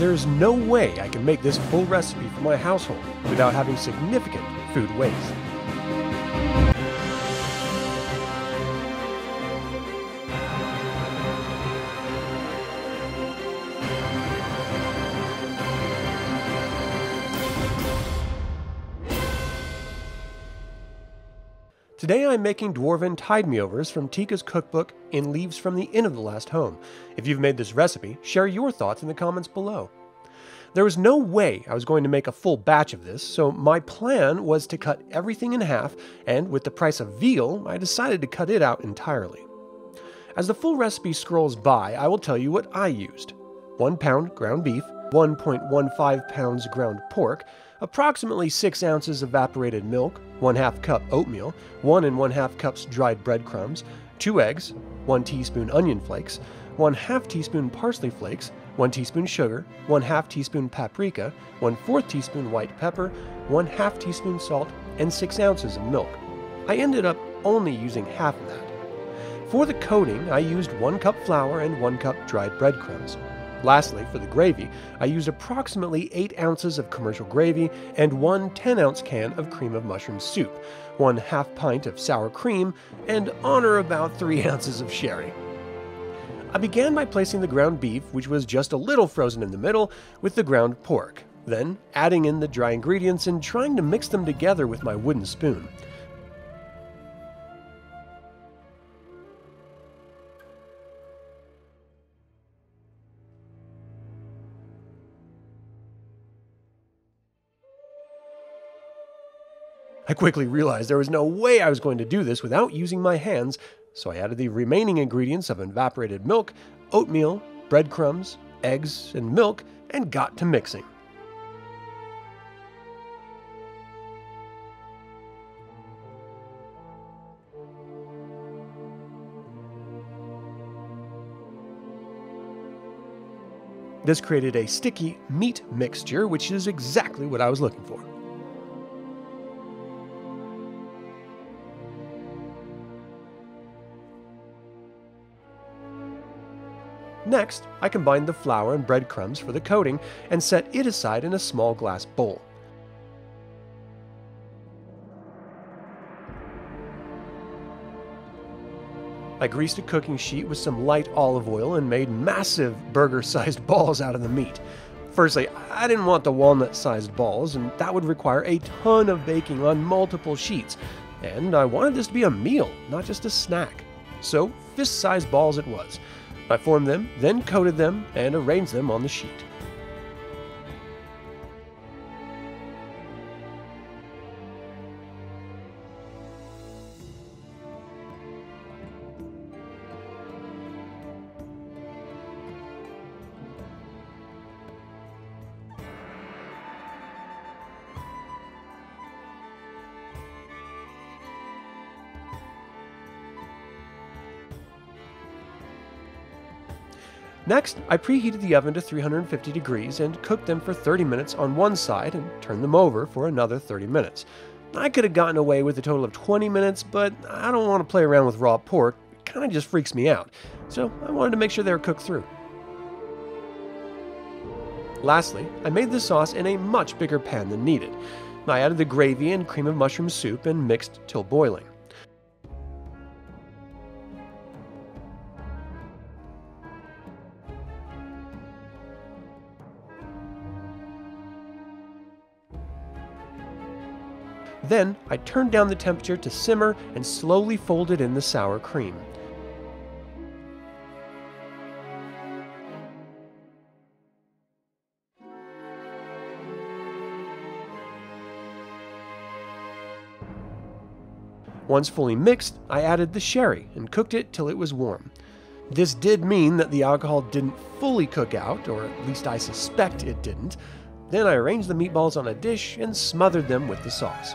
there's no way I can make this full recipe for my household without having significant food waste. Today I'm making dwarven tide me overs from Tika's cookbook in Leaves from the Inn of the Last Home. If you've made this recipe, share your thoughts in the comments below. There was no way I was going to make a full batch of this, so my plan was to cut everything in half, and with the price of veal, I decided to cut it out entirely. As the full recipe scrolls by, I will tell you what I used. 1 pound ground beef, 1.15 pounds ground pork, approximately 6 ounces evaporated milk, 1 2 cup oatmeal, 1 and 1 2 cups dried breadcrumbs, 2 eggs, 1 teaspoon onion flakes, 1 2 teaspoon parsley flakes, 1 teaspoon sugar, 1 2 teaspoon paprika, 1 4 teaspoon white pepper, 1 2 teaspoon salt, and 6 ounces of milk. I ended up only using half of that. For the coating, I used 1 cup flour and 1 cup dried breadcrumbs. Lastly, for the gravy, I used approximately 8 ounces of commercial gravy and one 10 ounce can of cream of mushroom soup, one half pint of sour cream, and on or about 3 ounces of sherry. I began by placing the ground beef, which was just a little frozen in the middle, with the ground pork, then adding in the dry ingredients and trying to mix them together with my wooden spoon. I quickly realized there was no way I was going to do this without using my hands, so I added the remaining ingredients of evaporated milk, oatmeal, breadcrumbs, eggs, and milk, and got to mixing. This created a sticky meat mixture, which is exactly what I was looking for. Next, I combined the flour and breadcrumbs for the coating and set it aside in a small glass bowl. I greased a cooking sheet with some light olive oil and made massive burger sized balls out of the meat. Firstly, I didn't want the walnut sized balls, and that would require a ton of baking on multiple sheets, and I wanted this to be a meal, not just a snack. So, fist sized balls it was. I formed them, then coated them, and arranged them on the sheet. Next, I preheated the oven to 350 degrees and cooked them for 30 minutes on one side and turned them over for another 30 minutes. I could have gotten away with a total of 20 minutes, but I don't want to play around with raw pork. It kind of just freaks me out. So I wanted to make sure they were cooked through. Lastly, I made the sauce in a much bigger pan than needed. I added the gravy and cream of mushroom soup and mixed till boiling. Then I turned down the temperature to simmer and slowly folded in the sour cream. Once fully mixed, I added the sherry and cooked it till it was warm. This did mean that the alcohol didn't fully cook out, or at least I suspect it didn't. Then I arranged the meatballs on a dish and smothered them with the sauce.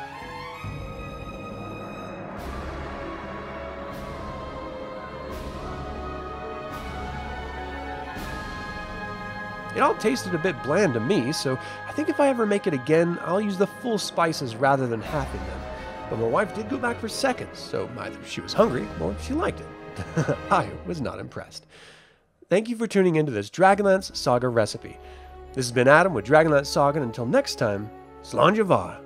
It all tasted a bit bland to me, so I think if I ever make it again, I'll use the full spices rather than halving them. But my wife did go back for seconds, so either she was hungry or she liked it. I was not impressed. Thank you for tuning into this Dragonlance Saga recipe. This has been Adam with Dragonlance Saga, and until next time, Slanjavar.